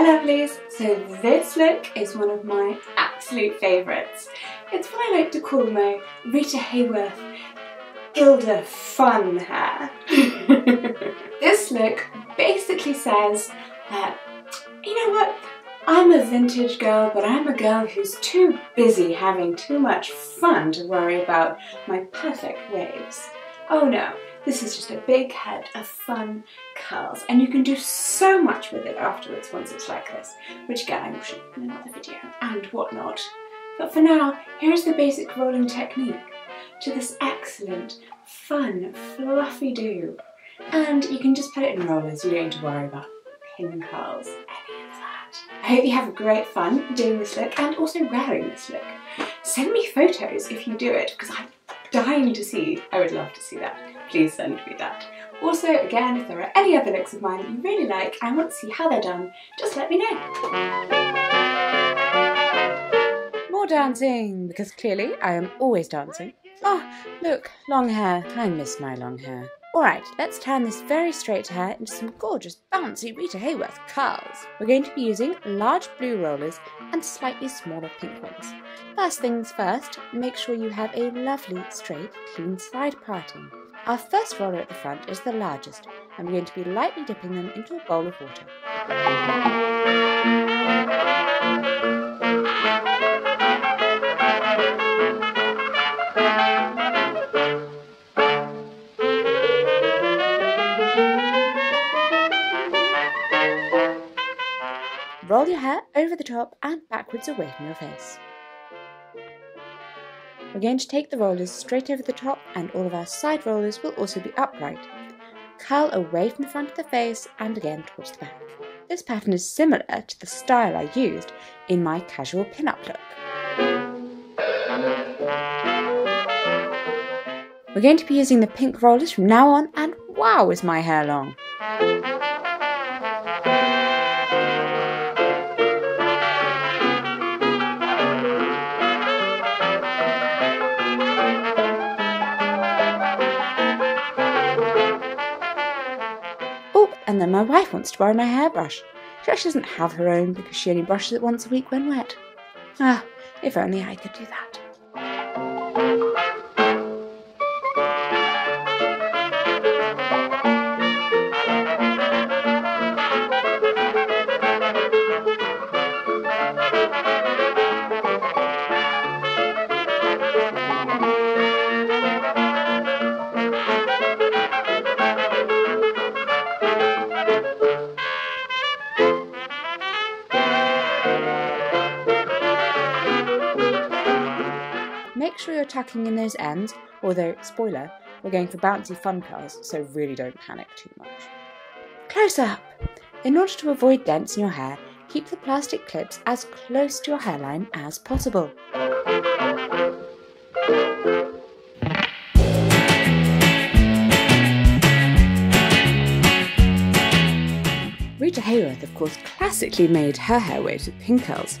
Hi lovelies! So this look is one of my absolute favourites. It's what I like to call my Rita Hayworth Gilda fun hair. this look basically says that, you know what, I'm a vintage girl, but I'm a girl who's too busy having too much fun to worry about my perfect waves. Oh no, this is just a big head of fun curls and you can do so much with it afterwards once it's like this, which again I will show in another video and whatnot. But for now, here's the basic rolling technique to this excellent, fun, fluffy do. And you can just put it in rollers, you don't need to worry about pin curls, any of that. I hope you have a great fun doing this look and also wearing this look. Send me photos if you do it because I'm dying to see. I would love to see that. Please send me that. Also, again, if there are any other looks of mine that you really like and want to see how they're done, just let me know. More dancing, because clearly I am always dancing. Oh, look, long hair. I miss my long hair. Alright, let's turn this very straight hair into some gorgeous bouncy Rita Hayworth curls. We're going to be using large blue rollers and slightly smaller pink ones. First things first, make sure you have a lovely, straight, clean side parting. Our first roller at the front is the largest, and we're going to be lightly dipping them into a bowl of water. Roll your hair over the top and backwards away from your face. We're going to take the rollers straight over the top and all of our side rollers will also be upright. Curl away from the front of the face and again towards the back. This pattern is similar to the style I used in my casual pin-up look. We're going to be using the pink rollers from now on and wow is my hair long! And my wife wants to borrow my hairbrush. She actually doesn't have her own because she only brushes it once a week when wet. Ah, if only I could do that. Make sure you're tucking in those ends, although, spoiler, we're going for bouncy fun curls, so really don't panic too much. Close up! In order to avoid dents in your hair, keep the plastic clips as close to your hairline as possible. Rita Hayworth, of course, classically made her hair waves with pin curls,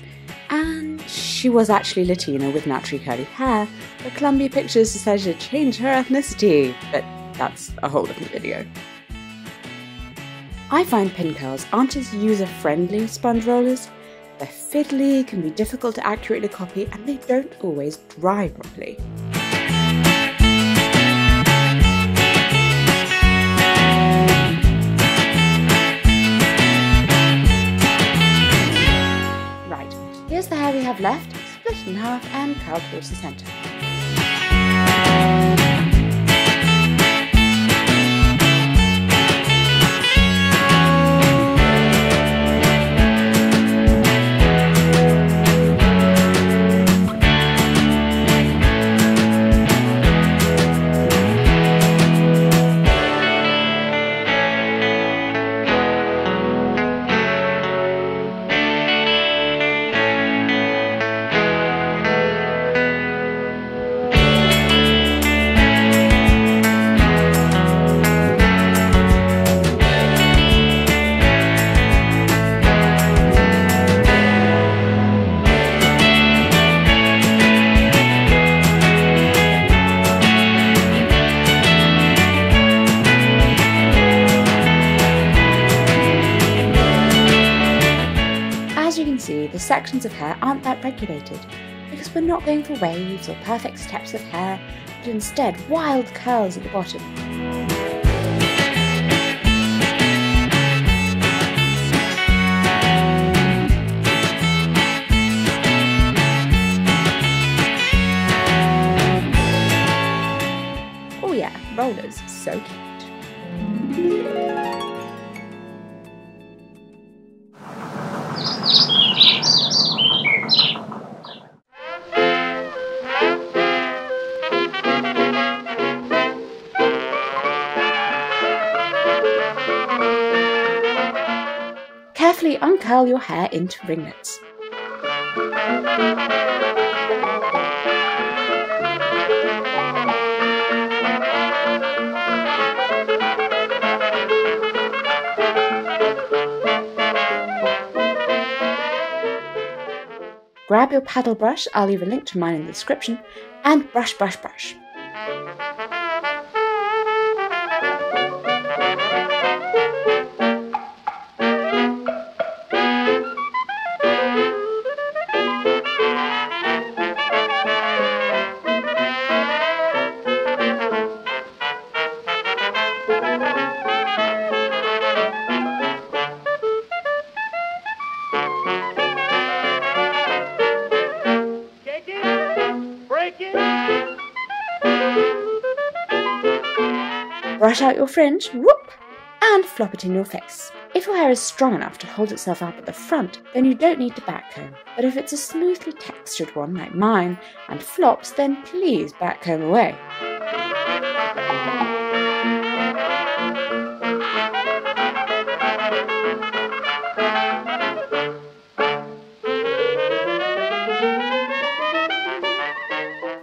and she was actually Latina with naturally curly hair, but Columbia Pictures decided to change her ethnicity, but that's a whole different video. I find pin curls aren't as user friendly as sponge rollers. They're fiddly, can be difficult to accurately copy, and they don't always dry properly. Hair we have left, split in half and curl towards the centre. Directions of hair aren't that regulated, because we're not going for waves or perfect steps of hair, but instead wild curls at the bottom. Carefully uncurl your hair into ringlets. Grab your paddle brush, I'll leave a link to mine in the description, and brush, brush, brush. Brush out your fringe, whoop, and flop it in your face. If your hair is strong enough to hold itself up at the front, then you don't need to backcomb. But if it's a smoothly textured one like mine and flops, then please backcomb away.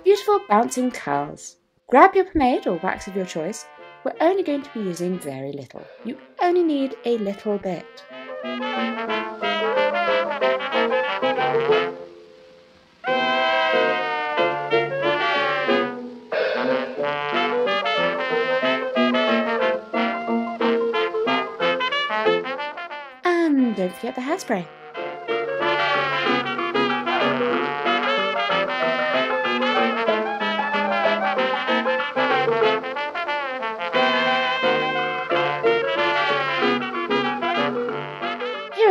Beautiful bouncing curls. Grab your pomade or wax of your choice. We're only going to be using very little. You only need a little bit. And don't forget the hairspray.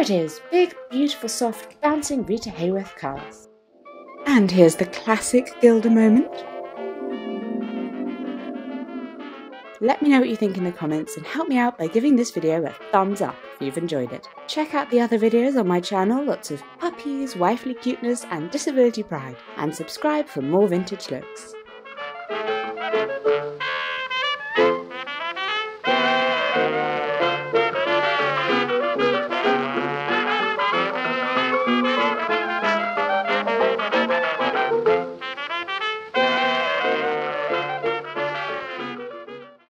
It is, big, beautiful, soft, bouncing Rita Hayworth curls. And here's the classic Gilda moment. Let me know what you think in the comments and help me out by giving this video a thumbs up if you've enjoyed it. Check out the other videos on my channel, lots of puppies, wifely cuteness and disability pride, and subscribe for more vintage looks.